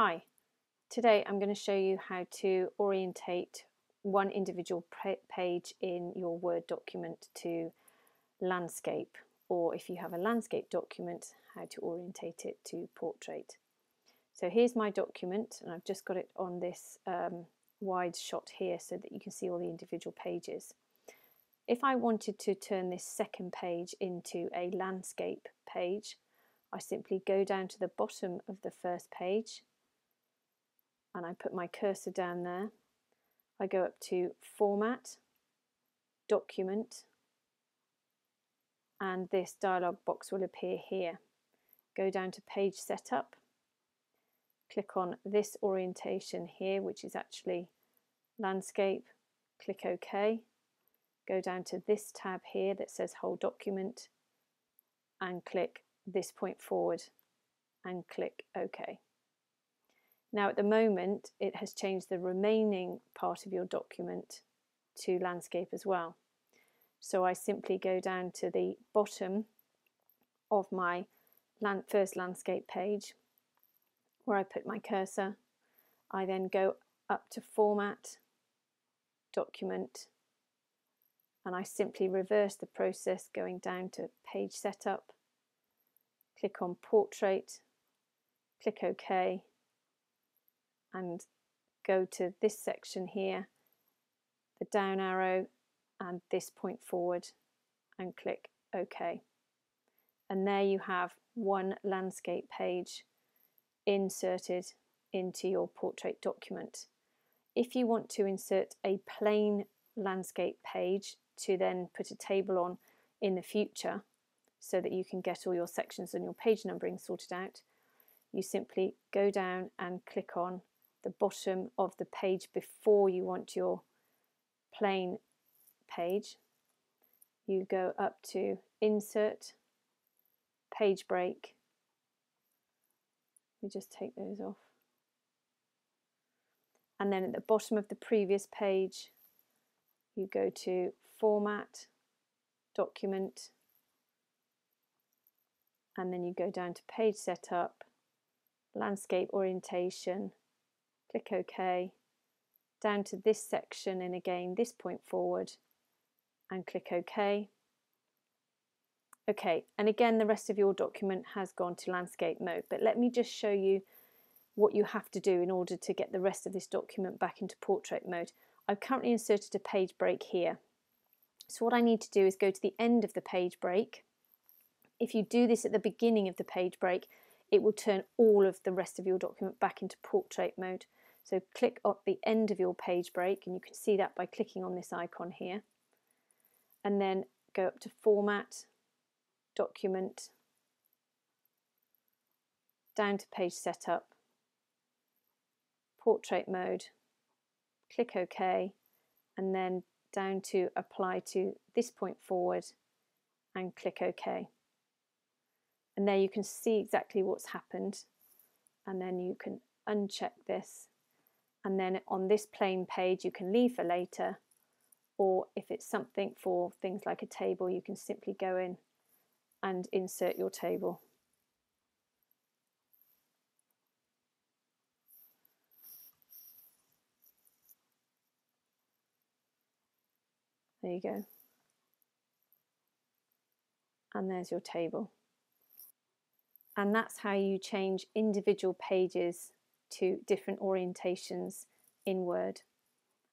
Hi, today I'm going to show you how to orientate one individual page in your Word document to landscape or if you have a landscape document how to orientate it to portrait. So here's my document and I've just got it on this um, wide shot here so that you can see all the individual pages. If I wanted to turn this second page into a landscape page I simply go down to the bottom of the first page and I put my cursor down there. I go up to Format, Document, and this dialog box will appear here. Go down to Page Setup, click on this orientation here, which is actually Landscape, click OK. Go down to this tab here that says Whole Document and click this point forward and click OK. Now at the moment it has changed the remaining part of your document to landscape as well. So I simply go down to the bottom of my land, first landscape page where I put my cursor. I then go up to Format, Document, and I simply reverse the process going down to Page Setup, click on Portrait, click OK, and go to this section here, the down arrow and this point forward and click OK. And there you have one landscape page inserted into your portrait document. If you want to insert a plain landscape page to then put a table on in the future so that you can get all your sections and your page numbering sorted out, you simply go down and click on the bottom of the page before you want your plain page. You go up to Insert, Page Break. We just take those off. And then at the bottom of the previous page, you go to Format, Document, and then you go down to Page Setup, Landscape Orientation, click OK, down to this section and again this point forward and click OK. Okay, and again the rest of your document has gone to landscape mode, but let me just show you what you have to do in order to get the rest of this document back into portrait mode. I've currently inserted a page break here. So what I need to do is go to the end of the page break. If you do this at the beginning of the page break, it will turn all of the rest of your document back into portrait mode. So click at the end of your page break and you can see that by clicking on this icon here. And then go up to Format, Document, down to Page Setup, Portrait Mode, click OK, and then down to Apply to this point forward and click OK. And there you can see exactly what's happened and then you can uncheck this and then on this plain page you can leave for later or if it's something for things like a table you can simply go in and insert your table. There you go. And there's your table. And that's how you change individual pages to different orientations in Word.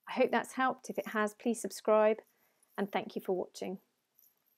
I hope that's helped. If it has, please subscribe and thank you for watching.